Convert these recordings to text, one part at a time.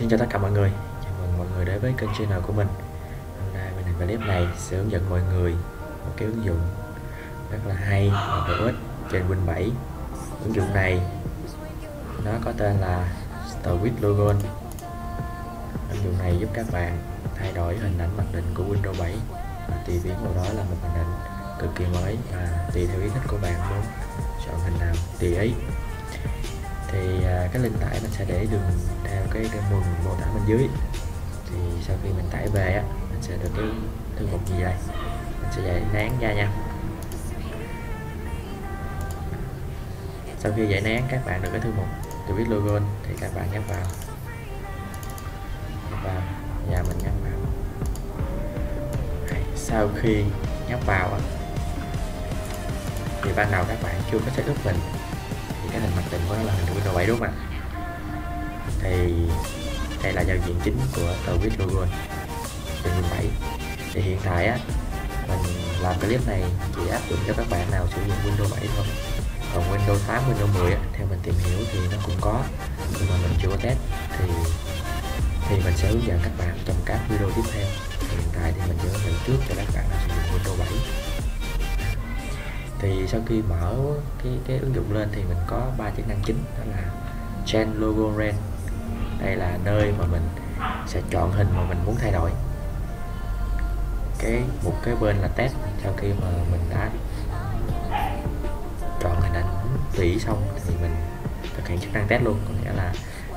xin chào tất cả mọi người. Chào mừng mọi người đến với kênh channel của mình. Hôm nay mình làm clip này sẽ hướng dẫn mọi người một cái ứng dụng rất là hay và hữu ích trên Win 7 Ứng dụng này, nó có tên là Stowit Logon Ứng dụng này giúp các bạn thay đổi hình ảnh mặc định của Windows 7 và tùy biến vào đó là một hình ảnh cực kỳ mới và tùy theo ý thích của bạn muốn chọn hình nào, tùy ý thì à, cái link tải mình sẽ để đường theo cái, đường mô, mô tả bên dưới. Thì sau khi mình tải về á mình sẽ được cái thư mục gì đây? Mình sẽ giải nán ra nha. Sau khi giải nán các bạn được cái thư mục từ viết logo thì các bạn nhấp vào. Và và mình nhấp vào. Sau khi nhấp vào á thì ban đầu các bạn chưa có setup mình cái hình mặt định của nó là hình Windows 7 đúng không ạ? Thì đây là giao diện chính của tờ viết Google Windows 7 thì hiện tại á mình làm clip này chỉ áp dụng cho các bạn nào sử dụng Windows 7 thôi. Còn Windows 8, Windows 10 á, theo mình tìm hiểu thì nó cũng có nhưng mà mình chưa có test. Thì thì mình sẽ hướng dẫn các bạn trong các video tiếp theo. Hiện tại thì mình sẽ hướng dẫn trước cho các bạn sử dụng Windows 7 thì sau khi mở cái cái ứng dụng lên thì mình có ba chức năng chính, đó là change logo ren đây là nơi mà mình sẽ chọn hình mà mình muốn thay đổi. Cái, một cái bên là test sau khi mà mình đã chọn hình ảnh tùy xong thì mình thực hiện chức năng test luôn. Có nghĩa là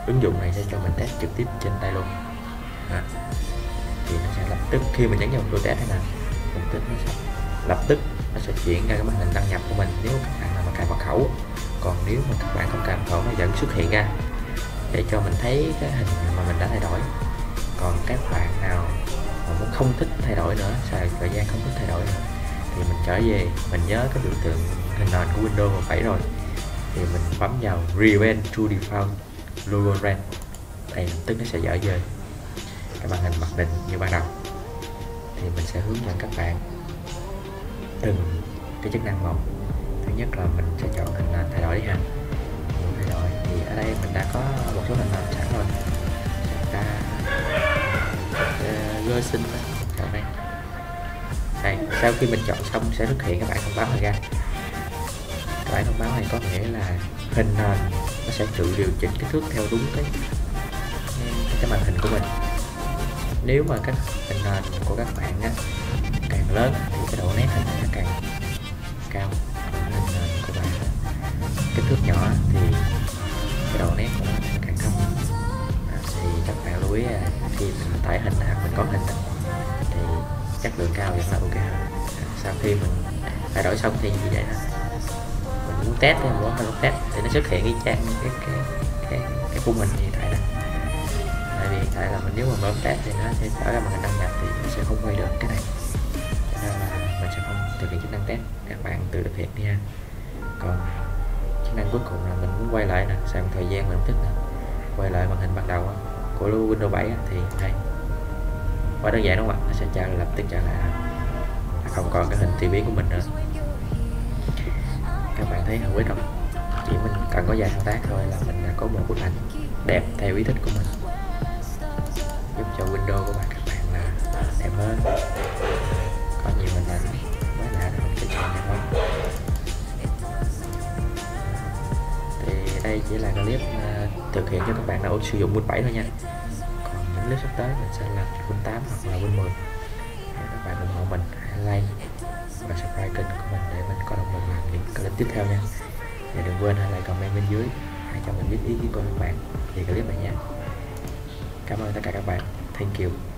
ứng dụng này sẽ cho mình test trực tiếp trên tay luôn. À. thì nó sẽ lập tức, khi mình nhấn vào tôi test thế nào lập tức nó sẽ lập tức nó sẽ chuyển ra cái màn hình đăng nhập của mình nếu các bạn nào mà cài mật khẩu. Còn nếu mà các bạn không cài mật khẩu nó vẫn xuất hiện ra để cho mình thấy cái hình mà mình đã thay đổi. Còn các bạn nào mà muốn không thích thay đổi nữa, xài thời gian không thích thay đổi nữa, thì mình trở về, mình nhớ cái biểu tượng hình nền của Windows 7 rồi. Thì mình bấm vào Revent to Default Logo Ren thì tức nó sẽ dở dơi. Cái màn hình mặc định như ban đầu. Thì mình sẽ hướng dẫn các bạn từng cái chức năng một. Thứ nhất là mình sẽ chọn hình nền thay đổi đi ha. Thay đổi thì ở đây mình đã có một số hình nền sẵn rồi. Chúng ta gơ sinh chọn đây này. Sau khi mình chọn xong sẽ xuất hiện các bạn thông báo này ra. Các bạn thông báo này có nghĩa là hình nền nó sẽ tự điều chỉnh kích thước theo đúng cái cái màn hình của mình. Nếu mà các hình nền của các bạn á, càng lớn thì cái độ nét hình nó càng cao. Nên của bạn kích thước nhỏ thì cái độ nét của nó càng thấp. À, thì các bạn lưu ý khi mình tải hình hoặc mình có hình thì chất lượng cao vẫn là ok hơn. À, sau khi mình thay đổi xong thì như vậy đó. Mình muốn test thì mình muốn test thì nó xuất hiện cái trang cái cái cái cái của mình hiện tại đây tại vì tại là mình nếu mà bấm test thì nó sẽ tạo ra màn hình đăng nhập thì nó sẽ không quay được cái test các bạn tự thực hiện đi ha còn chức năng cuối cùng là mình muốn quay lại nè sang thời gian mình thích nè. Quay lại màn hình ban đầu của Windows 7 thì đây quá đơn giản đúng không ạ? Nó sẽ trả lập tức trả lại không còn cái hình tùy biến của mình nữa. Các bạn thấy hữu ích không? Chỉ mình cần có vài thao tác thôi là mình đã có một bức ảnh đẹp theo ý thích của mình. Đây chỉ là clip uh, thực hiện cho các bạn đã sử dụng Win 7 thôi nha. Còn những clip sắp tới mình sẽ làm Win 8 hoặc là Win 10 Nếu các bạn ủng hộ mình hãy like và subscribe kênh của mình để mình có động lực làm những clip tiếp theo nha. Và đừng quên hãy like comment bên dưới hãy cho mình biết ý kiến của các bạn về clip này nha. Cảm ơn tất cả các bạn. Thank you.